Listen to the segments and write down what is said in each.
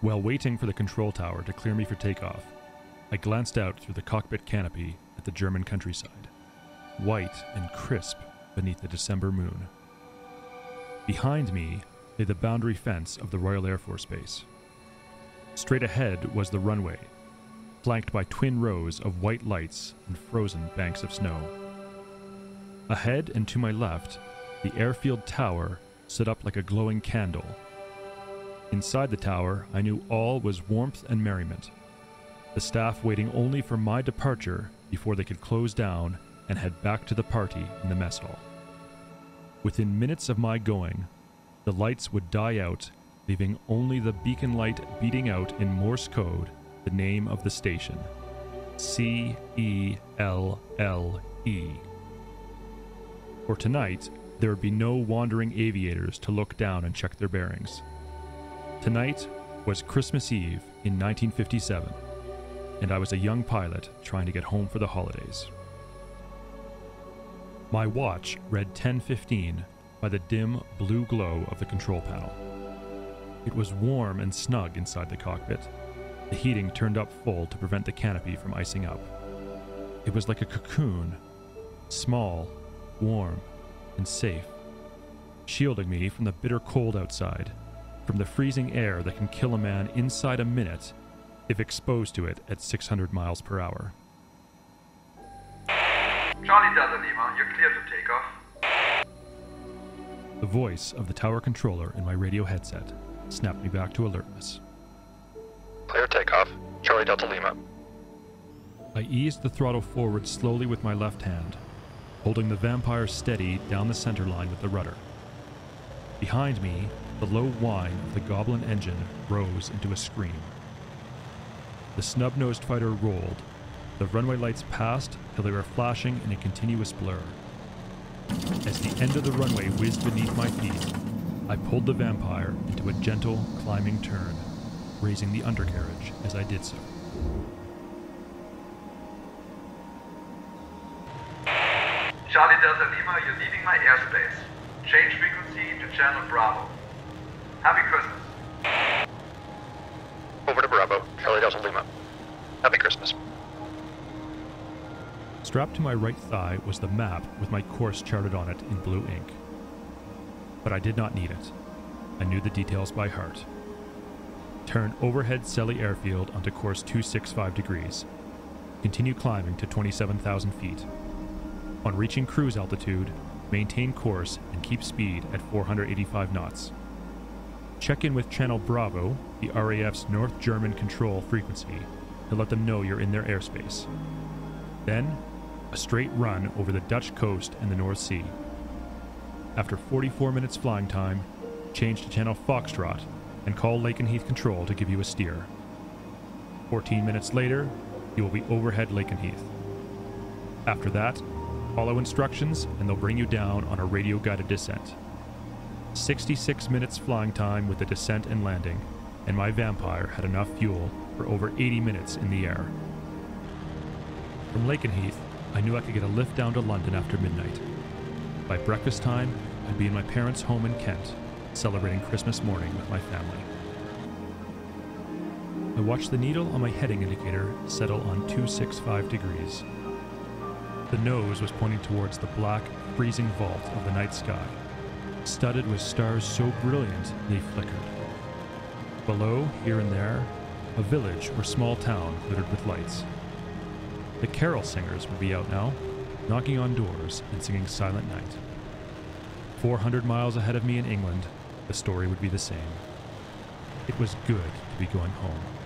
While waiting for the control tower to clear me for takeoff, I glanced out through the cockpit canopy at the German countryside, white and crisp beneath the December moon. Behind me lay the boundary fence of the Royal Air Force Base. Straight ahead was the runway, flanked by twin rows of white lights and frozen banks of snow. Ahead and to my left, the airfield tower stood up like a glowing candle. Inside the tower, I knew all was warmth and merriment, the staff waiting only for my departure before they could close down and head back to the party in the mess hall. Within minutes of my going, the lights would die out, leaving only the beacon light beating out in Morse code the name of the station C E L L E. For tonight, there would be no wandering aviators to look down and check their bearings. Tonight was Christmas Eve in 1957, and I was a young pilot trying to get home for the holidays. My watch read 10:15 by the dim blue glow of the control panel. It was warm and snug inside the cockpit, the heating turned up full to prevent the canopy from icing up. It was like a cocoon, small, warm, and safe, shielding me from the bitter cold outside, from the freezing air that can kill a man inside a minute if exposed to it at 600 miles per hour. Charlie Delta Lima, you're clear to take off. The voice of the tower controller in my radio headset snapped me back to alertness. Clear takeoff. Charlie Delta Lima. I eased the throttle forward slowly with my left hand, holding the Vampire steady down the center line with the rudder. Behind me, the low whine of the Goblin engine rose into a scream. The snub nosed fighter rolled. The runway lights passed till they were flashing in a continuous blur. As the end of the runway whizzed beneath my feet, I pulled the Vampire into a gentle, climbing turn raising the undercarriage as I did so. Charlie Delta Lima, you're leaving my airspace. Change frequency to channel Bravo. Happy Christmas. Over to Bravo. Charlie Delta Lima. Happy Christmas. Strapped to my right thigh was the map with my course charted on it in blue ink. But I did not need it. I knew the details by heart turn overhead Celle Airfield onto course 265 degrees. Continue climbing to 27,000 feet. On reaching cruise altitude, maintain course and keep speed at 485 knots. Check in with Channel Bravo, the RAF's North German control frequency, to let them know you're in their airspace. Then, a straight run over the Dutch coast and the North Sea. After 44 minutes flying time, change to Channel Foxtrot and call Lakenheath Control to give you a steer. 14 minutes later, you will be overhead Lakenheath. After that, follow instructions and they'll bring you down on a radio guided descent. 66 minutes flying time with the descent and landing, and my Vampire had enough fuel for over 80 minutes in the air. From Lakenheath, I knew I could get a lift down to London after midnight. By breakfast time, I'd be in my parents' home in Kent, celebrating Christmas morning with my family. I watched the needle on my heading indicator settle on 265 degrees. The nose was pointing towards the black, freezing vault of the night sky, studded with stars so brilliant they flickered. Below, here and there, a village or small town glittered with lights. The carol singers would be out now, knocking on doors and singing Silent Night. 400 miles ahead of me in England, the story would be the same. It was good to be going home.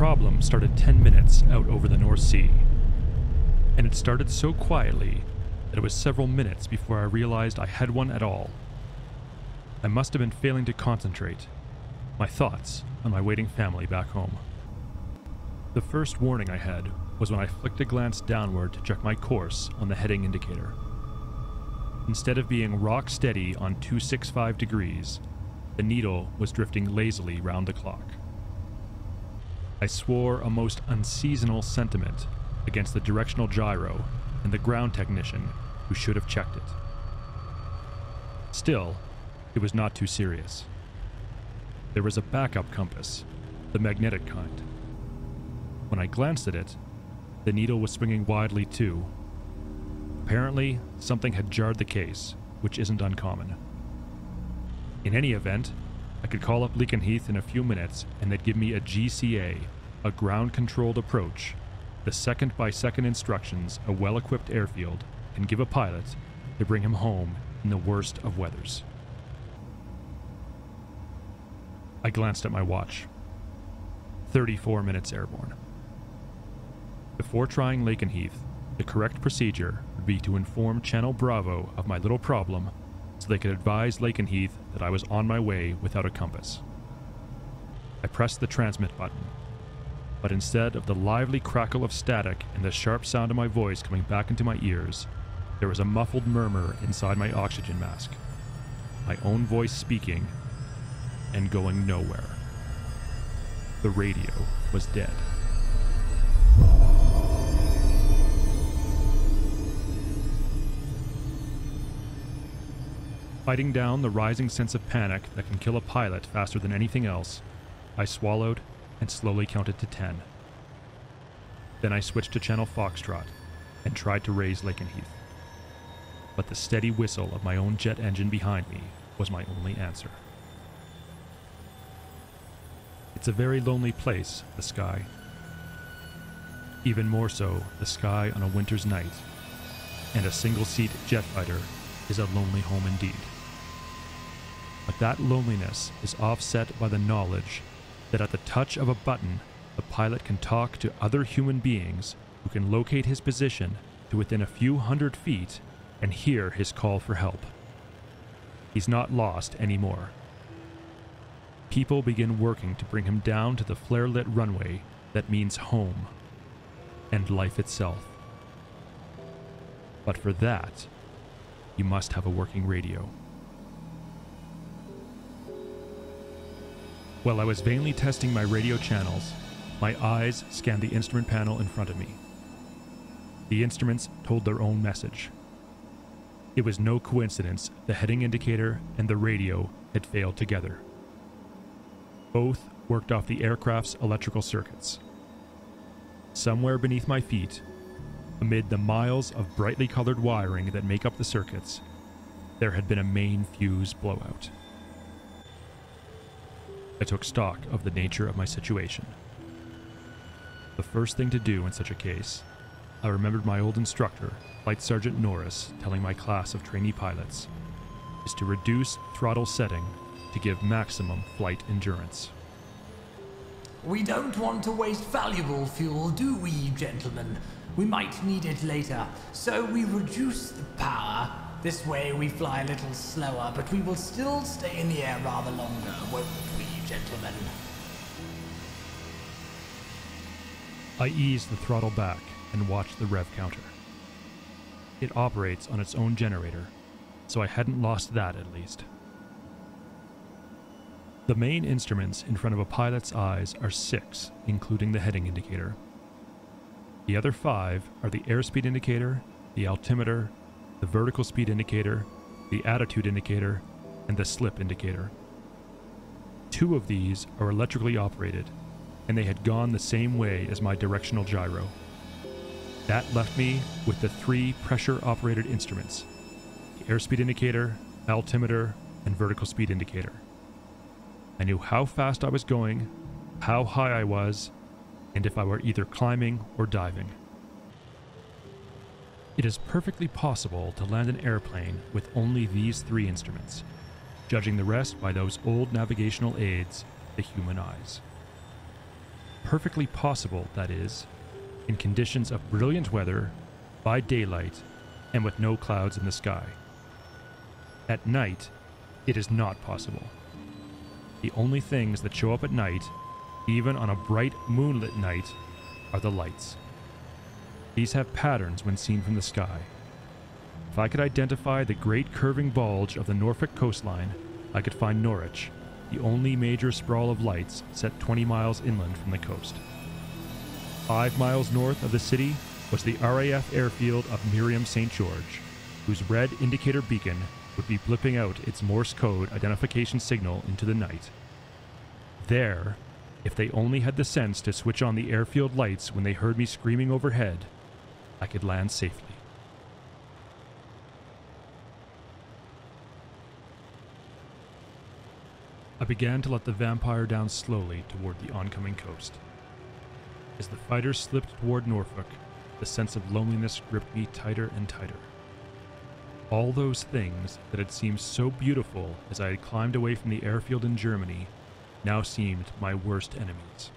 Problem started 10 minutes out over the North Sea. And it started so quietly that it was several minutes before I realized I had one at all. I must have been failing to concentrate, my thoughts on my waiting family back home. The first warning I had was when I flicked a glance downward to check my course on the heading indicator. Instead of being rock steady on 265 degrees, the needle was drifting lazily round the clock. I swore a most unseasonal sentiment against the directional gyro and the ground technician who should have checked it. Still, it was not too serious. There was a backup compass, the magnetic kind. When I glanced at it, the needle was swinging widely too. Apparently, something had jarred the case, which isn't uncommon. In any event, I could call up Lakenheath in a few minutes and they'd give me a GCA, a ground controlled approach, the second by second instructions a well equipped airfield can give a pilot to bring him home in the worst of weathers. I glanced at my watch. 34 minutes airborne. Before trying Lakenheath, the correct procedure would be to inform Channel Bravo of my little problem so they could advise Lakenheath that I was on my way without a compass. I pressed the transmit button, but instead of the lively crackle of static and the sharp sound of my voice coming back into my ears, there was a muffled murmur inside my oxygen mask. My own voice speaking and going nowhere. The radio was dead. Fighting down the rising sense of panic that can kill a pilot faster than anything else, I swallowed and slowly counted to ten. Then I switched to channel Foxtrot and tried to raise Lakenheath. But the steady whistle of my own jet engine behind me was my only answer. It's a very lonely place, the sky. Even more so, the sky on a winter's night. And a single seat jet fighter is a lonely home indeed. But that loneliness is offset by the knowledge that at the touch of a button, the pilot can talk to other human beings who can locate his position to within a few hundred feet and hear his call for help. He's not lost anymore. People begin working to bring him down to the flare lit runway that means home and life itself. But for that, you must have a working radio. While I was vainly testing my radio channels, my eyes scanned the instrument panel in front of me. The instruments told their own message. It was no coincidence the heading indicator and the radio had failed together. Both worked off the aircraft's electrical circuits. Somewhere beneath my feet, amid the miles of brightly colored wiring that make up the circuits, there had been a main fuse blowout. I took stock of the nature of my situation. The first thing to do in such a case, I remembered my old instructor, Flight Sergeant Norris, telling my class of trainee pilots, is to reduce throttle setting to give maximum flight endurance. We don't want to waste valuable fuel, do we, gentlemen? We might need it later, so we reduce the power. This way we fly a little slower, but we will still stay in the air rather longer, won't we, gentlemen? I eased the throttle back and watched the rev counter. It operates on its own generator, so I hadn't lost that at least. The main instruments in front of a pilot's eyes are six, including the heading indicator. The other five are the airspeed indicator, the altimeter, the vertical speed indicator, the attitude indicator, and the slip indicator. Two of these are electrically operated, and they had gone the same way as my directional gyro. That left me with the three pressure operated instruments the airspeed indicator, altimeter, and vertical speed indicator. I knew how fast I was going, how high I was, and if I were either climbing or diving. It is perfectly possible to land an airplane with only these three instruments, judging the rest by those old navigational aids, the human eyes. Perfectly possible, that is, in conditions of brilliant weather, by daylight, and with no clouds in the sky. At night, it is not possible. The only things that show up at night, even on a bright moonlit night, are the lights. These have patterns when seen from the sky. If I could identify the great curving bulge of the Norfolk coastline, I could find Norwich, the only major sprawl of lights set 20 miles inland from the coast. Five miles north of the city was the RAF airfield of Merriam St. George, whose red indicator beacon would be blipping out its Morse code identification signal into the night. There, if they only had the sense to switch on the airfield lights when they heard me screaming overhead, I could land safely. I began to let the vampire down slowly toward the oncoming coast. As the fighter slipped toward Norfolk, the sense of loneliness gripped me tighter and tighter. All those things that had seemed so beautiful as I had climbed away from the airfield in Germany now seemed my worst enemies.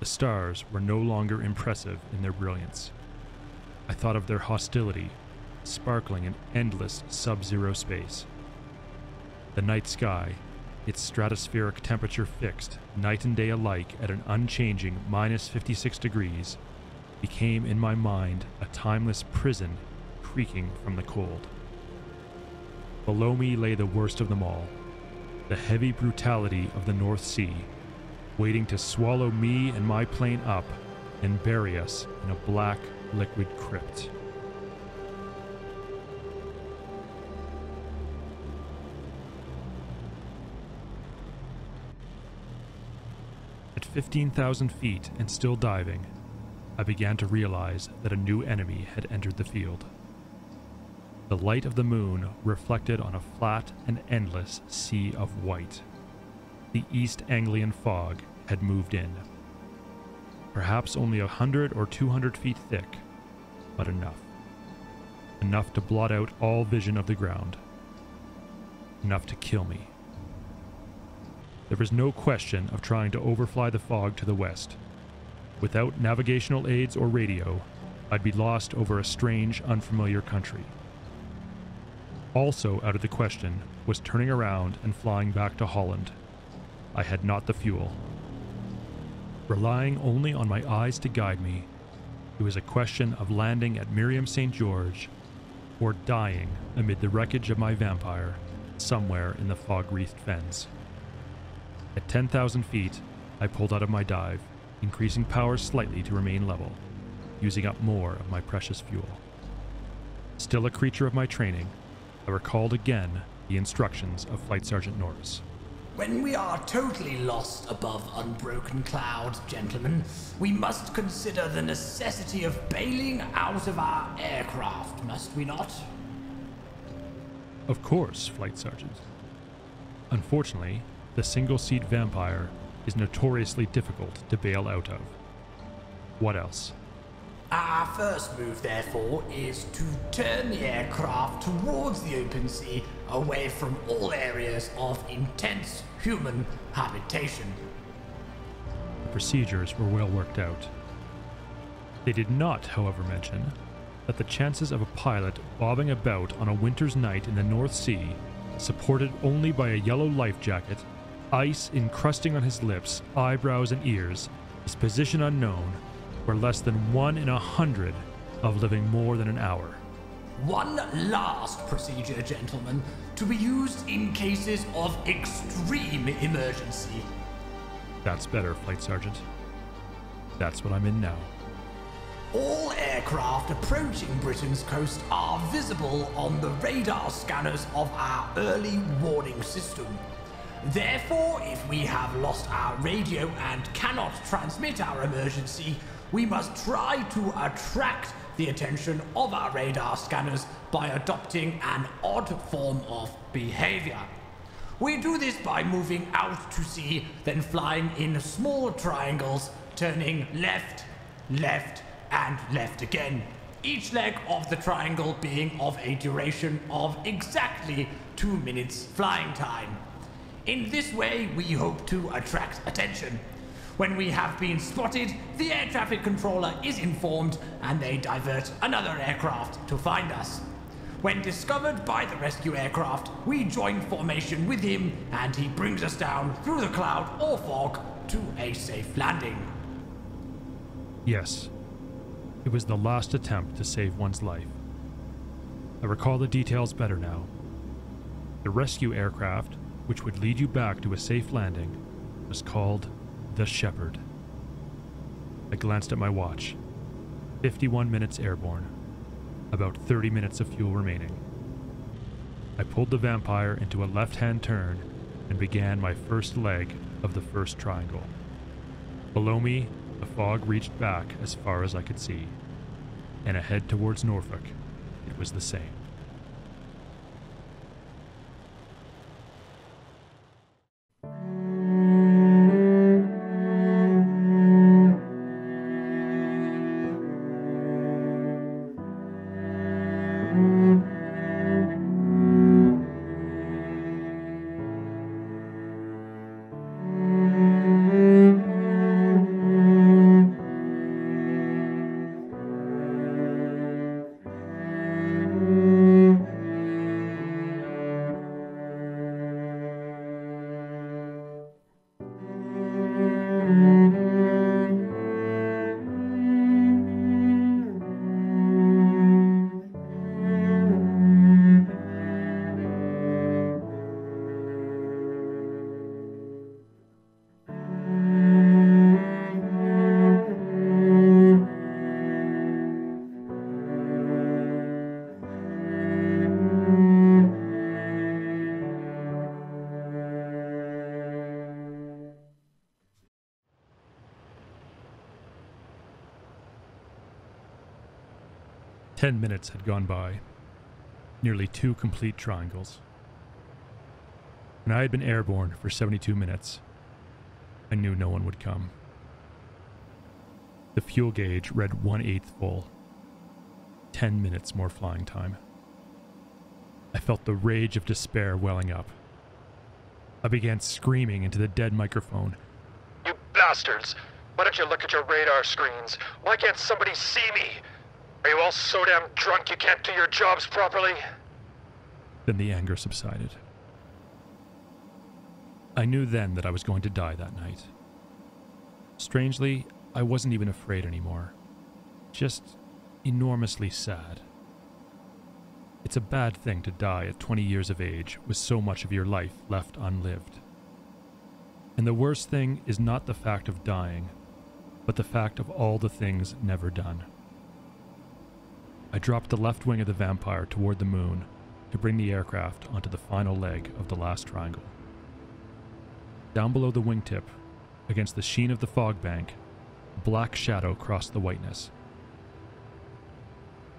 The stars were no longer impressive in their brilliance. I thought of their hostility, sparkling in endless sub zero space. The night sky its stratospheric temperature fixed, night and day alike at an unchanging minus 56 degrees, became in my mind a timeless prison creaking from the cold. Below me lay the worst of them all the heavy brutality of the North Sea, waiting to swallow me and my plane up and bury us in a black, liquid crypt. At 15,000 feet and still diving, I began to realize that a new enemy had entered the field. The light of the moon reflected on a flat and endless sea of white. The East Anglian fog had moved in. Perhaps only a hundred or two hundred feet thick, but enough. Enough to blot out all vision of the ground. Enough to kill me. There was no question of trying to overfly the fog to the west. Without navigational aids or radio, I'd be lost over a strange, unfamiliar country. Also out of the question was turning around and flying back to Holland. I had not the fuel. Relying only on my eyes to guide me, it was a question of landing at Merriam St. George or dying amid the wreckage of my vampire somewhere in the fog wreathed fens. At 10,000 feet, I pulled out of my dive, increasing power slightly to remain level, using up more of my precious fuel. Still a creature of my training, I recalled again the instructions of Flight Sergeant Norris. When we are totally lost above unbroken clouds, gentlemen, we must consider the necessity of bailing out of our aircraft, must we not? Of course, Flight Sergeant. Unfortunately, the single seat vampire is notoriously difficult to bail out of. What else? Our first move, therefore, is to turn the aircraft towards the open sea, away from all areas of intense human habitation. The procedures were well worked out. They did not, however, mention that the chances of a pilot bobbing about on a winter's night in the North Sea, supported only by a yellow life jacket, ice encrusting on his lips, eyebrows, and ears, his position unknown, were less than one in a hundred of living more than an hour. One last procedure, gentlemen, to be used in cases of extreme emergency. That's better, Flight Sergeant. That's what I'm in now. All aircraft approaching Britain's coast are visible on the radar scanners of our early warning system. Therefore, if we have lost our radio and cannot transmit our emergency, we must try to attract the attention of our radar scanners by adopting an odd form of behavior. We do this by moving out to sea, then flying in small triangles, turning left, left, and left again. Each leg of the triangle being of a duration of exactly two minutes flying time. In this way, we hope to attract attention. When we have been spotted, the air traffic controller is informed and they divert another aircraft to find us. When discovered by the rescue aircraft, we join formation with him and he brings us down through the cloud or fog to a safe landing. Yes, it was the last attempt to save one's life. I recall the details better now. The rescue aircraft, which would lead you back to a safe landing, was called the Shepherd. I glanced at my watch. 51 minutes airborne. About 30 minutes of fuel remaining. I pulled the vampire into a left hand turn and began my first leg of the first triangle. Below me, the fog reached back as far as I could see, and ahead towards Norfolk, it was the same. Ten minutes had gone by, nearly two complete triangles. And I had been airborne for 72 minutes. I knew no one would come. The fuel gauge read one eighth full. Ten minutes more flying time. I felt the rage of despair welling up. I began screaming into the dead microphone. You bastards! Why don't you look at your radar screens? Why can't somebody see me? Are you all so damn drunk you can't do your jobs properly? Then the anger subsided. I knew then that I was going to die that night. Strangely, I wasn't even afraid anymore. Just enormously sad. It's a bad thing to die at 20 years of age with so much of your life left unlived. And the worst thing is not the fact of dying, but the fact of all the things never done. I dropped the left wing of the Vampire toward the moon to bring the aircraft onto the final leg of the last triangle. Down below the wingtip, against the sheen of the fog bank, a black shadow crossed the whiteness.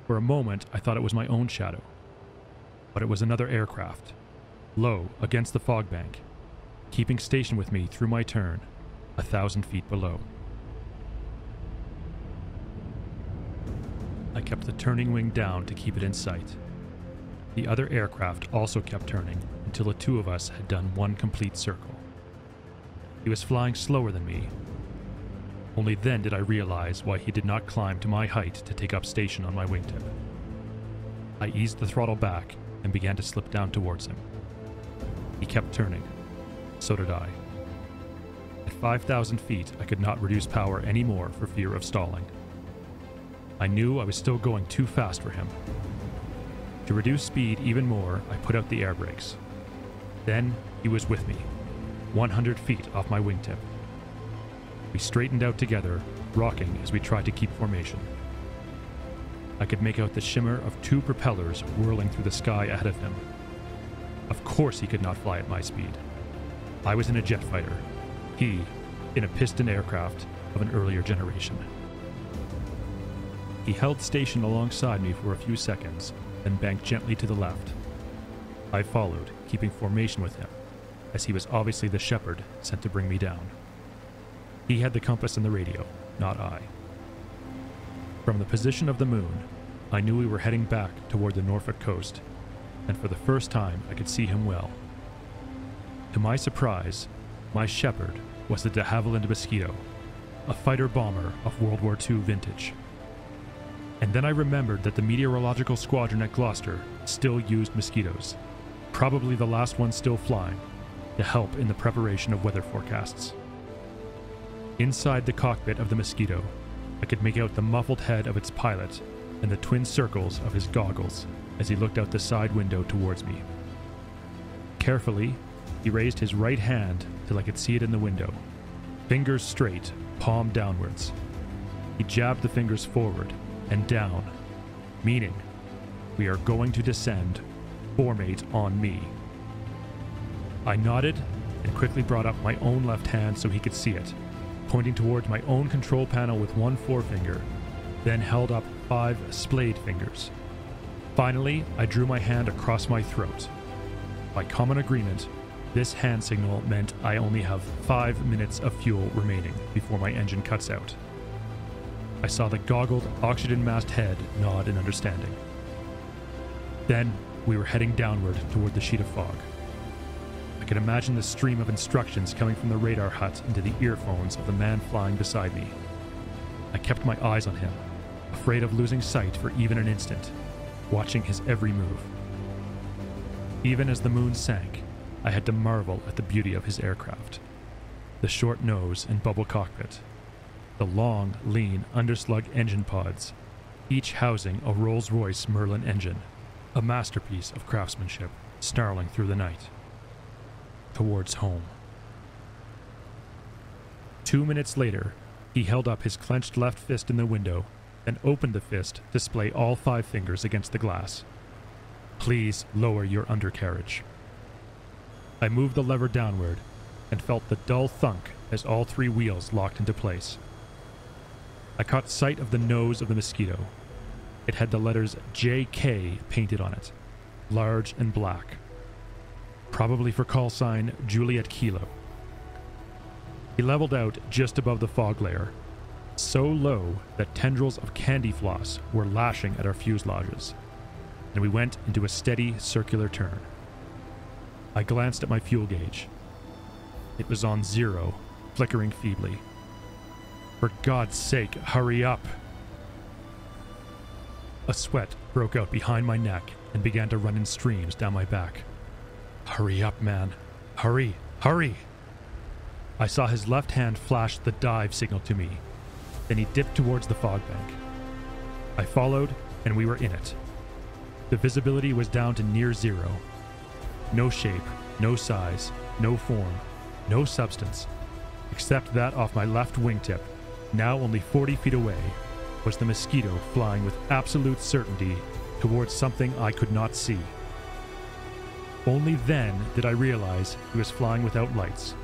For a moment, I thought it was my own shadow, but it was another aircraft, low against the fog bank, keeping station with me through my turn, a thousand feet below. I kept the turning wing down to keep it in sight. The other aircraft also kept turning until the two of us had done one complete circle. He was flying slower than me. Only then did I realize why he did not climb to my height to take up station on my wingtip. I eased the throttle back and began to slip down towards him. He kept turning. So did I. At 5,000 feet, I could not reduce power any more for fear of stalling. I knew I was still going too fast for him. To reduce speed even more, I put out the air brakes. Then he was with me, 100 feet off my wingtip. We straightened out together, rocking as we tried to keep formation. I could make out the shimmer of two propellers whirling through the sky ahead of him. Of course, he could not fly at my speed. I was in a jet fighter, he in a piston aircraft of an earlier generation. He held station alongside me for a few seconds, then banked gently to the left. I followed, keeping formation with him, as he was obviously the shepherd sent to bring me down. He had the compass and the radio, not I. From the position of the moon, I knew we were heading back toward the Norfolk coast, and for the first time I could see him well. To my surprise, my shepherd was the de Havilland Mosquito, a fighter bomber of World War II vintage. And then I remembered that the meteorological squadron at Gloucester still used mosquitoes, probably the last one still flying, to help in the preparation of weather forecasts. Inside the cockpit of the Mosquito, I could make out the muffled head of its pilot and the twin circles of his goggles as he looked out the side window towards me. Carefully, he raised his right hand till I could see it in the window, fingers straight, palm downwards. He jabbed the fingers forward and down, meaning we are going to descend, formate on me. I nodded and quickly brought up my own left hand so he could see it, pointing towards my own control panel with one forefinger, then held up five splayed fingers. Finally, I drew my hand across my throat. By common agreement, this hand signal meant I only have five minutes of fuel remaining before my engine cuts out. I saw the goggled, oxygen masked head nod in understanding. Then we were heading downward toward the sheet of fog. I could imagine the stream of instructions coming from the radar hut into the earphones of the man flying beside me. I kept my eyes on him, afraid of losing sight for even an instant, watching his every move. Even as the moon sank, I had to marvel at the beauty of his aircraft. The short nose and bubble cockpit, the long, lean, underslug engine pods, each housing a Rolls Royce Merlin engine, a masterpiece of craftsmanship, snarling through the night. Towards home. Two minutes later, he held up his clenched left fist in the window then opened the fist display all five fingers against the glass. Please lower your undercarriage. I moved the lever downward and felt the dull thunk as all three wheels locked into place. I caught sight of the nose of the mosquito. It had the letters JK painted on it, large and black. Probably for call sign Juliet Kilo. He leveled out just above the fog layer, so low that tendrils of candy floss were lashing at our fuselages, and we went into a steady circular turn. I glanced at my fuel gauge. It was on zero, flickering feebly. For God's sake, hurry up! A sweat broke out behind my neck and began to run in streams down my back. Hurry up, man. Hurry, hurry! I saw his left hand flash the dive signal to me. Then he dipped towards the fog bank. I followed, and we were in it. The visibility was down to near zero. No shape, no size, no form, no substance, except that off my left wingtip, now only 40 feet away, was the mosquito flying with absolute certainty towards something I could not see. Only then did I realize he was flying without lights.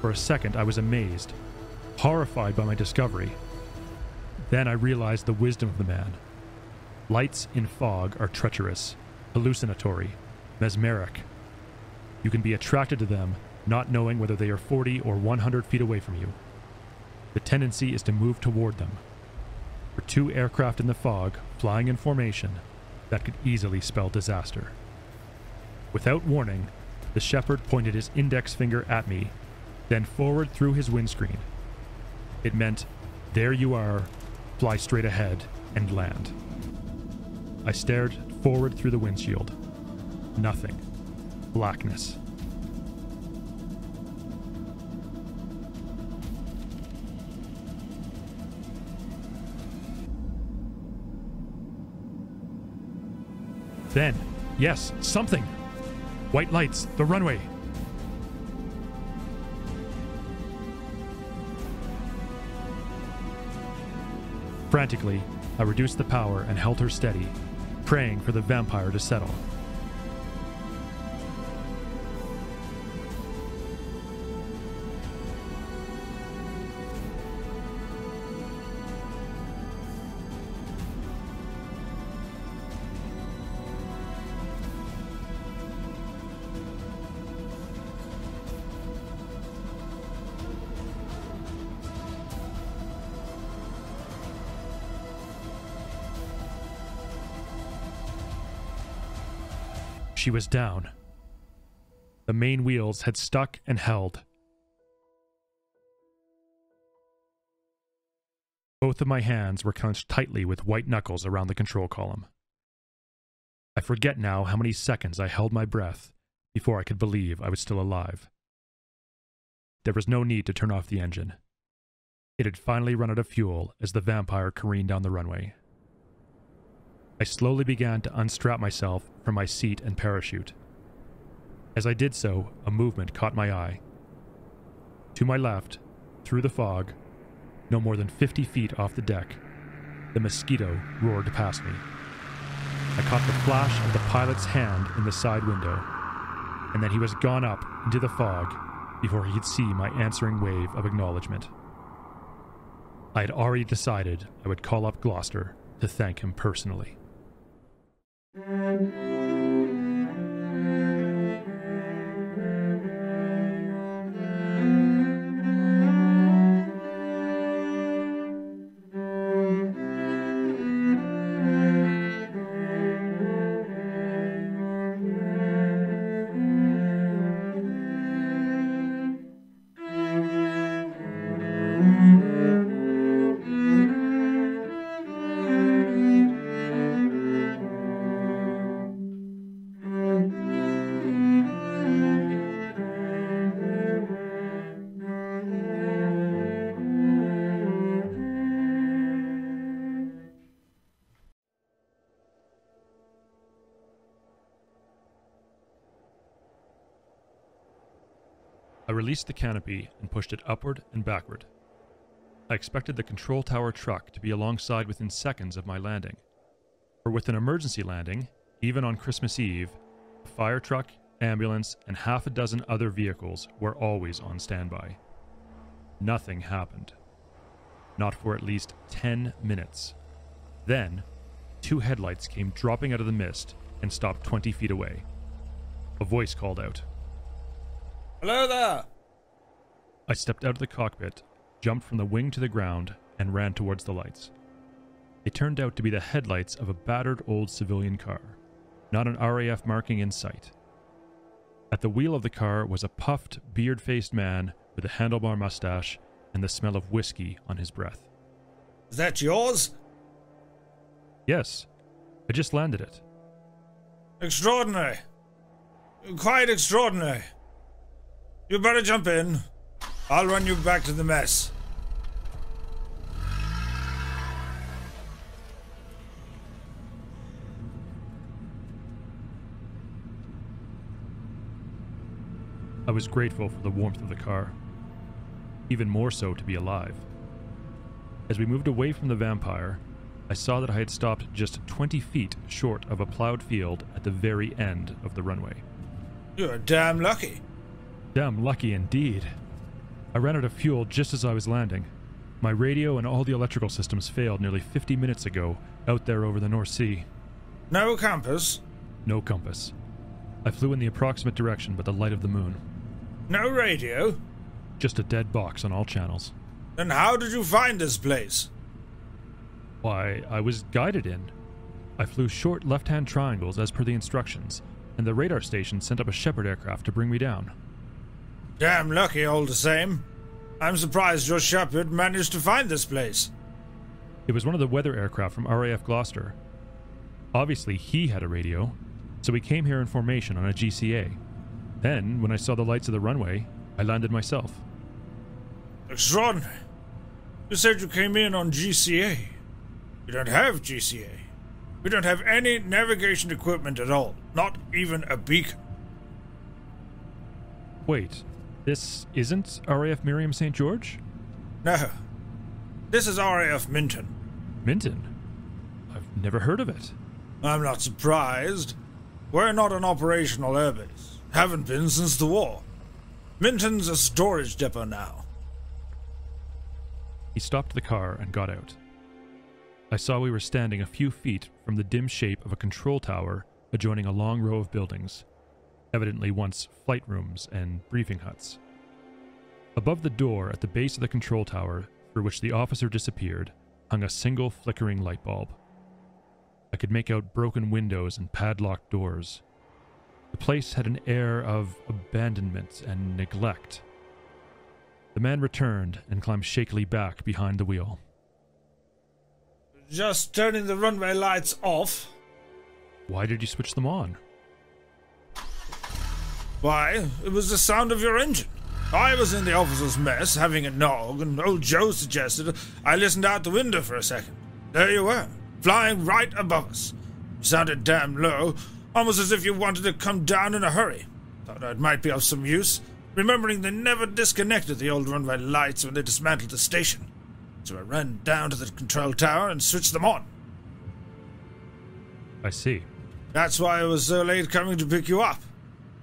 For a second, I was amazed, horrified by my discovery. Then I realized the wisdom of the man. Lights in fog are treacherous, hallucinatory, mesmeric. You can be attracted to them not knowing whether they are 40 or 100 feet away from you. The tendency is to move toward them. For two aircraft in the fog, flying in formation, that could easily spell disaster. Without warning, the shepherd pointed his index finger at me, then forward through his windscreen. It meant, there you are, fly straight ahead and land. I stared forward through the windshield. Nothing. Blackness. Then, yes, something. White lights, the runway. Frantically, I reduced the power and held her steady, praying for the vampire to settle. She was down. The main wheels had stuck and held. Both of my hands were clenched tightly with white knuckles around the control column. I forget now how many seconds I held my breath before I could believe I was still alive. There was no need to turn off the engine. It had finally run out of fuel as the vampire careened down the runway. I slowly began to unstrap myself from my seat and parachute. As I did so, a movement caught my eye. To my left, through the fog, no more than 50 feet off the deck, the mosquito roared past me. I caught the flash of the pilot's hand in the side window, and then he was gone up into the fog before he could see my answering wave of acknowledgement. I had already decided I would call up Gloucester to thank him personally. I released the canopy and pushed it upward and backward. I expected the control tower truck to be alongside within seconds of my landing. For with an emergency landing, even on Christmas Eve, a fire truck, ambulance, and half a dozen other vehicles were always on standby. Nothing happened. Not for at least 10 minutes. Then, two headlights came dropping out of the mist and stopped 20 feet away. A voice called out. Hello there! I stepped out of the cockpit, jumped from the wing to the ground, and ran towards the lights. They turned out to be the headlights of a battered old civilian car, not an RAF marking in sight. At the wheel of the car was a puffed, beard faced man with a handlebar mustache and the smell of whiskey on his breath. Is that yours? Yes, I just landed it. Extraordinary. Quite extraordinary. You better jump in. I'll run you back to the mess. I was grateful for the warmth of the car, even more so to be alive. As we moved away from the vampire, I saw that I had stopped just 20 feet short of a plowed field at the very end of the runway. You're damn lucky. Damn lucky indeed. I ran out of fuel just as I was landing. My radio and all the electrical systems failed nearly 50 minutes ago out there over the North Sea. No compass. No compass. I flew in the approximate direction but the light of the moon. No radio. Just a dead box on all channels. Then how did you find this place? Why, I was guided in. I flew short left hand triangles as per the instructions, and the radar station sent up a shepherd aircraft to bring me down. Damn lucky all the same. I'm surprised your shepherd managed to find this place. It was one of the weather aircraft from RAF Gloucester. Obviously, he had a radio, so we came here in formation on a GCA. Then, when I saw the lights of the runway, I landed myself. Extraordinary. You said you came in on GCA. You don't have GCA. We don't have any navigation equipment at all, not even a beacon. Wait, this isn't RAF Merriam St. George? No. This is RAF Minton. Minton? I've never heard of it. I'm not surprised. We're not an operational airbase. Haven't been since the war. Minton's a storage depot now. He stopped the car and got out. I saw we were standing a few feet from the dim shape of a control tower adjoining a long row of buildings, evidently once flight rooms and briefing huts. Above the door at the base of the control tower, through which the officer disappeared, hung a single flickering light bulb. I could make out broken windows and padlocked doors. The place had an air of abandonment and neglect. The man returned and climbed shakily back behind the wheel. Just turning the runway lights off. Why did you switch them on? Why, it was the sound of your engine. I was in the officer's mess having a nog, and old Joe suggested I listened out the window for a second. There you were, flying right above us. You sounded damn low, almost as if you wanted to come down in a hurry. Thought I might be of some use, remembering they never disconnected the old runway lights when they dismantled the station. So I ran down to the control tower and switched them on. I see. That's why I was so late coming to pick you up.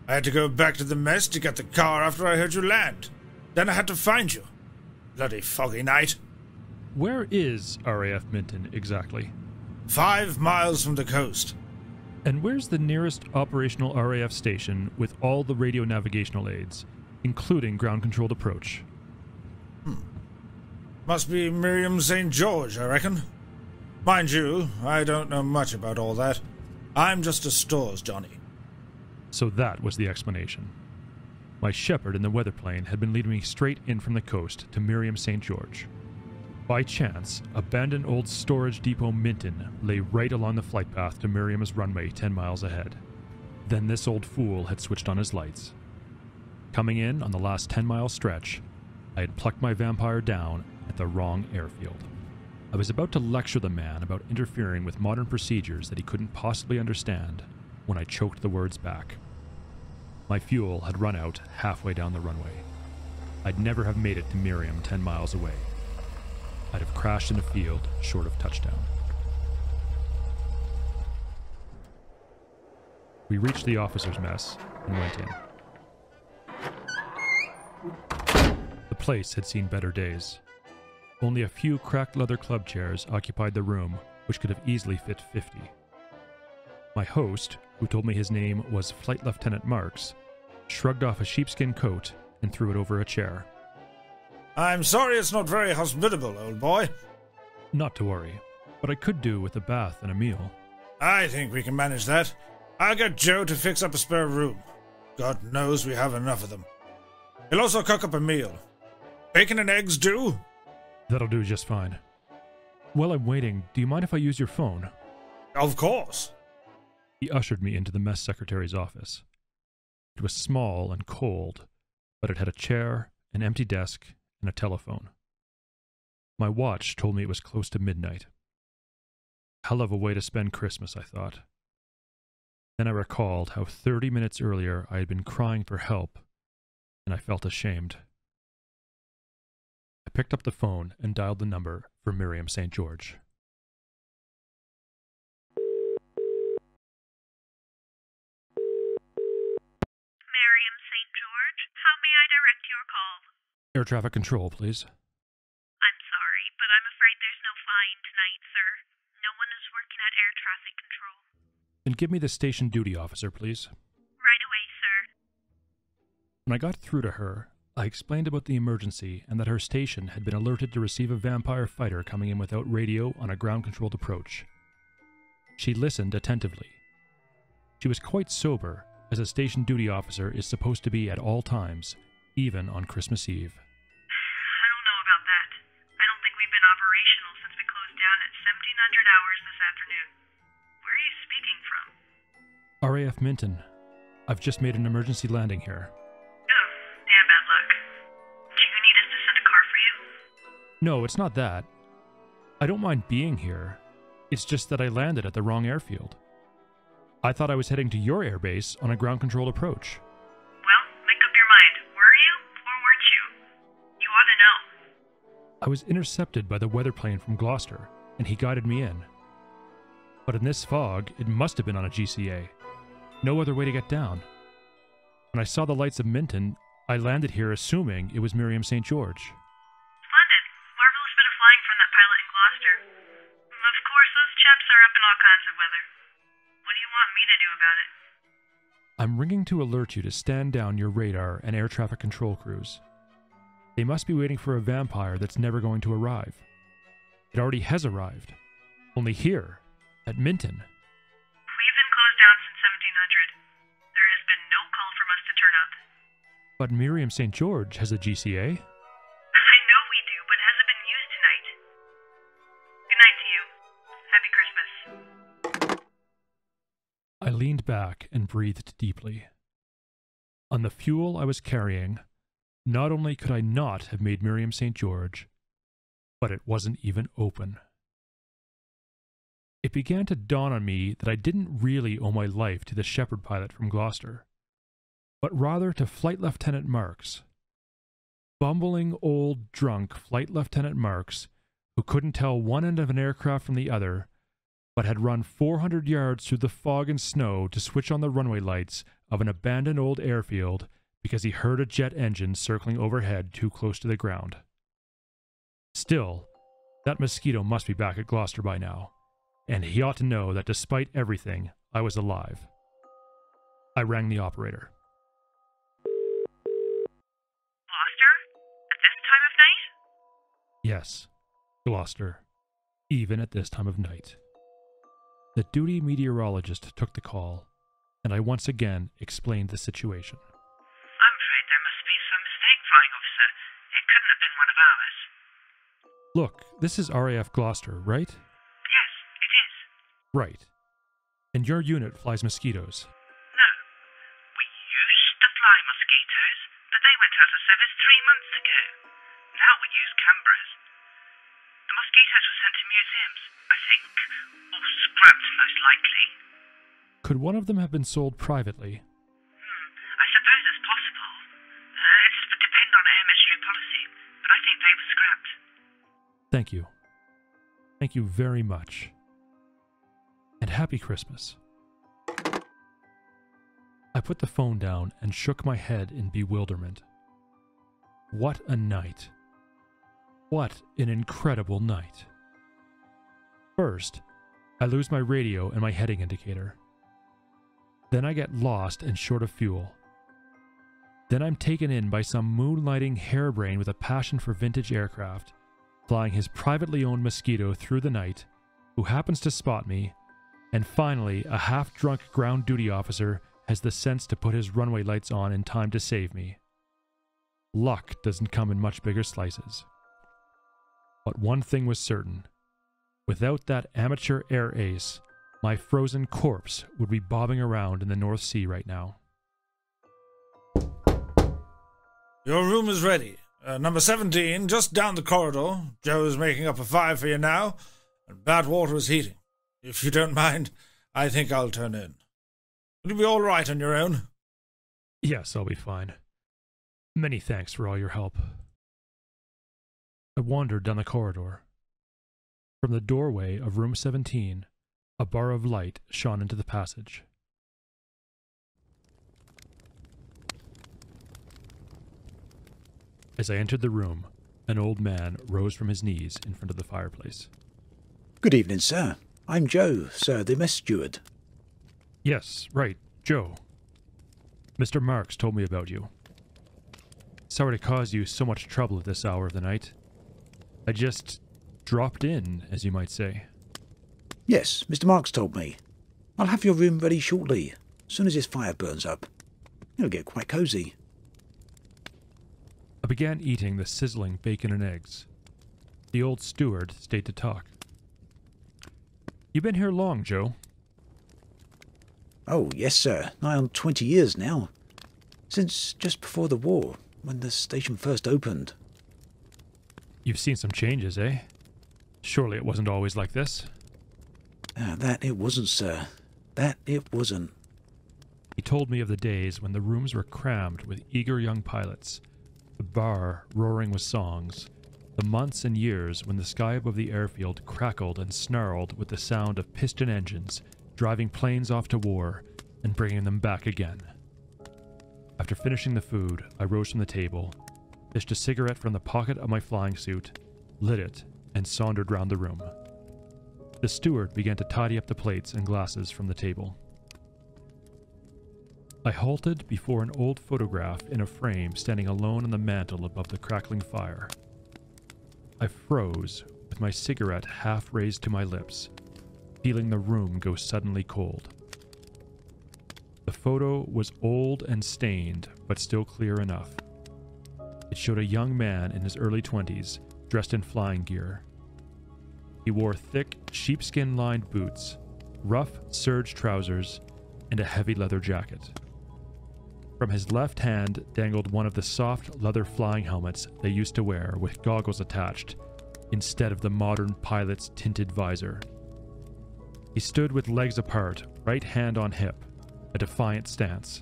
I had to go back to the mess to get the car after I heard you land. Then I had to find you. Bloody foggy night. Where is RAF Minton exactly? Five miles from the coast. And where's the nearest operational RAF station with all the radio navigational aids, including ground controlled approach? Hmm. Must be Merriam St. George, I reckon. Mind you, I don't know much about all that. I'm just a stores Johnny. So that was the explanation. My shepherd in the weather plane had been leading me straight in from the coast to Merriam St. George. By chance, abandoned old storage depot Minton lay right along the flight path to Merriam's runway 10 miles ahead. Then this old fool had switched on his lights. Coming in on the last 10 mile stretch, I had plucked my vampire down at the wrong airfield. I was about to lecture the man about interfering with modern procedures that he couldn't possibly understand when I choked the words back. My fuel had run out halfway down the runway. I'd never have made it to Merriam 10 miles away. I'd have crashed in a field short of touchdown. We reached the officer's mess and went in. The place had seen better days. Only a few cracked leather club chairs occupied the room, which could have easily fit 50. My host, who told me his name was Flight Lieutenant Marks, shrugged off a sheepskin coat and threw it over a chair. I'm sorry it's not very hospitable, old boy. Not to worry, but I could do with a bath and a meal. I think we can manage that. I'll get Joe to fix up a spare room. God knows we have enough of them. He'll also cook up a meal. Bacon and eggs do? That'll do just fine. While I'm waiting, do you mind if I use your phone? Of course. He ushered me into the mess secretary's office. It was small and cold, but it had a chair, an empty desk, and a telephone. My watch told me it was close to midnight. Hell of a way to spend Christmas, I thought. Then I recalled how 30 minutes earlier I had been crying for help, and I felt ashamed. I picked up the phone and dialed the number for Merriam St. George. Merriam St. George, how may I direct your call? Air traffic control, please. I'm sorry, but I'm afraid there's no flying tonight, sir. No one is working at air traffic control. Then give me the station duty officer, please. Right away, sir. When I got through to her, I explained about the emergency and that her station had been alerted to receive a vampire fighter coming in without radio on a ground controlled approach. She listened attentively. She was quite sober, as a station duty officer is supposed to be at all times, even on Christmas Eve. RAF Minton, I've just made an emergency landing here. Oh, damn bad luck. Do you need us to send a car for you? No, it's not that. I don't mind being here. It's just that I landed at the wrong airfield. I thought I was heading to your airbase on a ground controlled approach. Well, make up your mind. Were you, or weren't you? You ought to know. I was intercepted by the weather plane from Gloucester, and he guided me in. But in this fog, it must have been on a GCA. No other way to get down. When I saw the lights of Minton, I landed here assuming it was Merriam St. George. Splendid. Marvelous bit of flying from that pilot in Gloucester. Of course, those chaps are up in all kinds of weather. What do you want me to do about it? I'm ringing to alert you to stand down your radar and air traffic control crews. They must be waiting for a vampire that's never going to arrive. It already has arrived. Only here, at Minton. But Merriam St. George has a GCA. I know we do, but it hasn't been used tonight. Good night to you. Happy Christmas. I leaned back and breathed deeply. On the fuel I was carrying, not only could I not have made Merriam St. George, but it wasn't even open. It began to dawn on me that I didn't really owe my life to the shepherd pilot from Gloucester but rather to Flight Lieutenant Marks. Bumbling old drunk Flight Lieutenant Marks, who couldn't tell one end of an aircraft from the other, but had run 400 yards through the fog and snow to switch on the runway lights of an abandoned old airfield because he heard a jet engine circling overhead too close to the ground. Still, that mosquito must be back at Gloucester by now and he ought to know that despite everything, I was alive. I rang the operator. Yes, Gloucester, even at this time of night. The duty meteorologist took the call, and I once again explained the situation. I'm afraid there must be some mistake, flying officer. It couldn't have been one of ours. Look, this is RAF Gloucester, right? Yes, it is. Right. And your unit flies mosquitoes. No. We used to fly mosquitoes, but they went out of service three months ago. Now we use Canberras. The mosquitoes were sent to museums, I think. Or scrapped, most likely. Could one of them have been sold privately? Hmm, I suppose it's possible. Uh, it would depend on air ministry policy, but I think they were scrapped. Thank you. Thank you very much. And happy Christmas. I put the phone down and shook my head in bewilderment. What a night. What an incredible night. First, I lose my radio and my heading indicator. Then I get lost and short of fuel. Then I'm taken in by some moonlighting harebrain with a passion for vintage aircraft, flying his privately owned Mosquito through the night, who happens to spot me, and finally, a half drunk ground duty officer has the sense to put his runway lights on in time to save me. Luck doesn't come in much bigger slices. But one thing was certain without that amateur air ace, my frozen corpse would be bobbing around in the North Sea right now. Your room is ready. Uh, number 17, just down the corridor. Joe's making up a fire for you now, and bad water is heating. If you don't mind, I think I'll turn in. Will you be all right on your own? Yes, I'll be fine. Many thanks for all your help. I wandered down the corridor. From the doorway of room 17, a bar of light shone into the passage. As I entered the room, an old man rose from his knees in front of the fireplace. Good evening, sir. I'm Joe, sir, the mess steward. Yes, right, Joe. Mr. Marks told me about you. Sorry to cause you so much trouble at this hour of the night. I just dropped in, as you might say. Yes, Mr. Marks told me. I'll have your room ready shortly, as soon as this fire burns up. It'll get quite cosy. I began eating the sizzling bacon and eggs. The old steward stayed to talk. You been here long, Joe? Oh, yes, sir. Nigh on twenty years now. Since just before the war, when the station first opened. You've seen some changes, eh? Surely it wasn't always like this. Ah, that it wasn't, sir. That it wasn't. He told me of the days when the rooms were crammed with eager young pilots, the bar roaring with songs, the months and years when the sky above the airfield crackled and snarled with the sound of piston engines driving planes off to war and bringing them back again. After finishing the food, I rose from the table, fished a cigarette from the pocket of my flying suit, lit it, and sauntered round the room. The steward began to tidy up the plates and glasses from the table. I halted before an old photograph in a frame standing alone on the mantel above the crackling fire. I froze, with my cigarette half raised to my lips, feeling the room go suddenly cold. The photo was old and stained, but still clear enough. It showed a young man in his early 20s, dressed in flying gear. He wore thick, sheepskin lined boots, rough serge trousers, and a heavy leather jacket. From his left hand dangled one of the soft leather flying helmets they used to wear with goggles attached instead of the modern pilot's tinted visor. He stood with legs apart, right hand on hip, a defiant stance.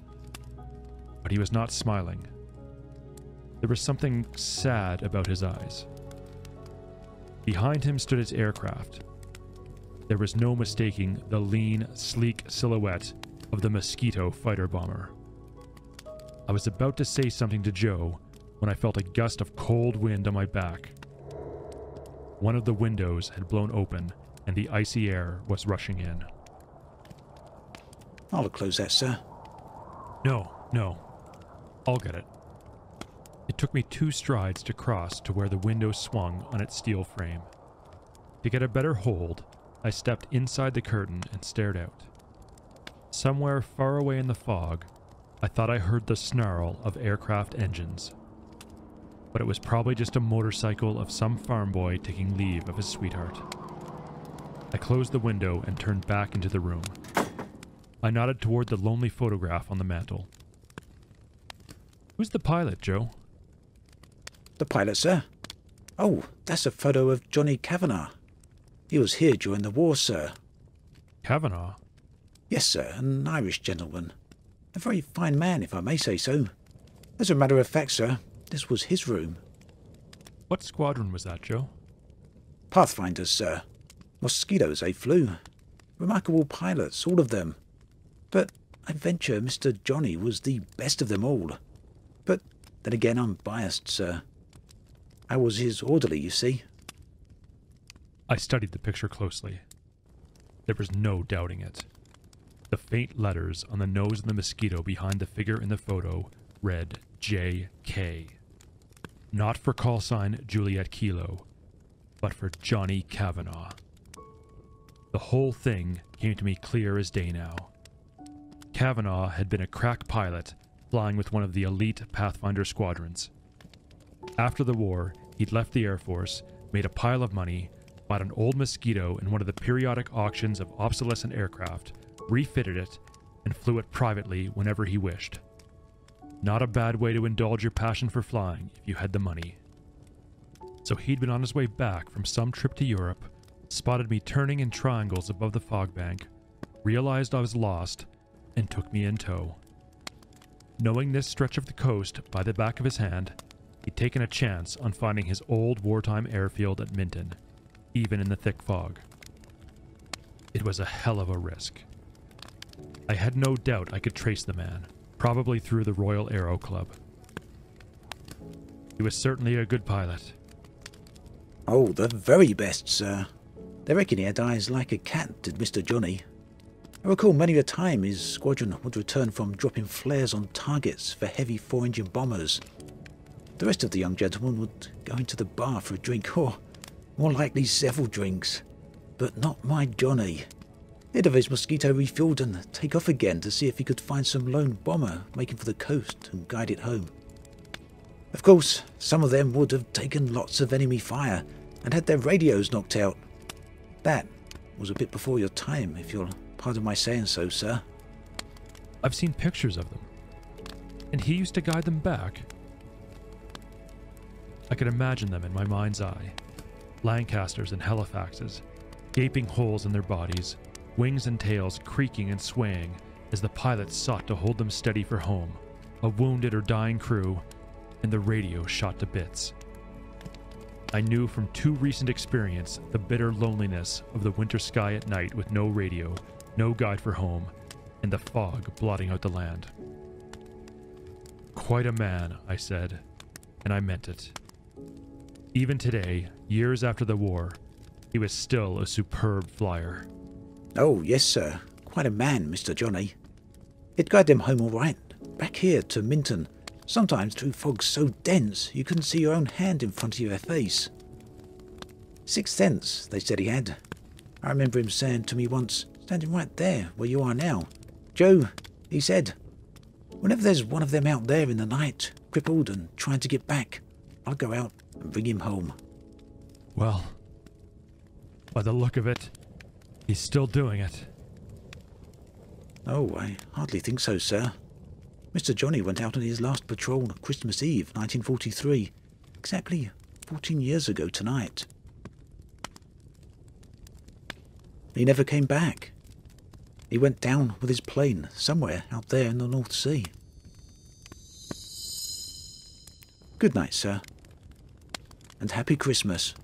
But he was not smiling. There was something sad about his eyes. Behind him stood his aircraft. There was no mistaking the lean, sleek silhouette of the Mosquito fighter bomber. I was about to say something to Joe when I felt a gust of cold wind on my back. One of the windows had blown open and the icy air was rushing in. I'll close that, sir. No, no. I'll get it. It took me two strides to cross to where the window swung on its steel frame. To get a better hold, I stepped inside the curtain and stared out. Somewhere far away in the fog, I thought I heard the snarl of aircraft engines. But it was probably just a motorcycle of some farm boy taking leave of his sweetheart. I closed the window and turned back into the room. I nodded toward the lonely photograph on the mantel. Who's the pilot, Joe? The pilot, sir? Oh, that's a photo of Johnny Kavanagh. He was here during the war, sir. Kavanagh? Yes, sir, an Irish gentleman. A very fine man, if I may say so. As a matter of fact, sir, this was his room. What squadron was that, Joe? Pathfinders, sir. Mosquitoes they flew. Remarkable pilots, all of them. But I venture Mr. Johnny was the best of them all. But then again, I'm biased, sir. I was his orderly, you see. I studied the picture closely. There was no doubting it. The faint letters on the nose of the mosquito behind the figure in the photo read J.K. Not for call sign Juliet Kilo, but for Johnny Kavanagh. The whole thing came to me clear as day now. Kavanagh had been a crack pilot flying with one of the elite Pathfinder squadrons. After the war, he'd left the Air Force, made a pile of money, bought an old Mosquito in one of the periodic auctions of obsolescent aircraft, refitted it, and flew it privately whenever he wished. Not a bad way to indulge your passion for flying if you had the money. So he'd been on his way back from some trip to Europe, spotted me turning in triangles above the fog bank, realized I was lost, and took me in tow. Knowing this stretch of the coast by the back of his hand, he'd taken a chance on finding his old wartime airfield at Minton, even in the thick fog. It was a hell of a risk. I had no doubt I could trace the man, probably through the Royal Aero Club. He was certainly a good pilot. Oh, the very best, sir. They reckon he had eyes like a cat, did Mr. Johnny. I recall many a time his squadron would return from dropping flares on targets for heavy four-engine bombers. The rest of the young gentlemen would go into the bar for a drink, or more likely several drinks. But not my Johnny. He'd have his mosquito refueled and take off again to see if he could find some lone bomber making for the coast and guide it home. Of course, some of them would have taken lots of enemy fire and had their radios knocked out. That was a bit before your time, if you'll pardon my saying so, sir. I've seen pictures of them. And he used to guide them back. I could imagine them in my mind's eye Lancasters and Halifaxes, gaping holes in their bodies, wings and tails creaking and swaying as the pilots sought to hold them steady for home, a wounded or dying crew, and the radio shot to bits. I knew from too recent experience the bitter loneliness of the winter sky at night with no radio, no guide for home, and the fog blotting out the land. Quite a man, I said, and I meant it. Even today, years after the war, he was still a superb flyer. Oh, yes, sir. Quite a man, Mr. Johnny. He'd guide them home all right. Back here to Minton. Sometimes through fog so dense you couldn't see your own hand in front of your face. Sixth sense, they said he had. I remember him saying to me once, standing right there where you are now. Joe, he said, whenever there's one of them out there in the night, crippled and trying to get back, I'll go out and bring him home. Well, by the look of it, he's still doing it. Oh, I hardly think so, sir. Mr. Johnny went out on his last patrol on Christmas Eve, 1943, exactly 14 years ago tonight. He never came back. He went down with his plane somewhere out there in the North Sea. Good night, sir. And happy Christmas.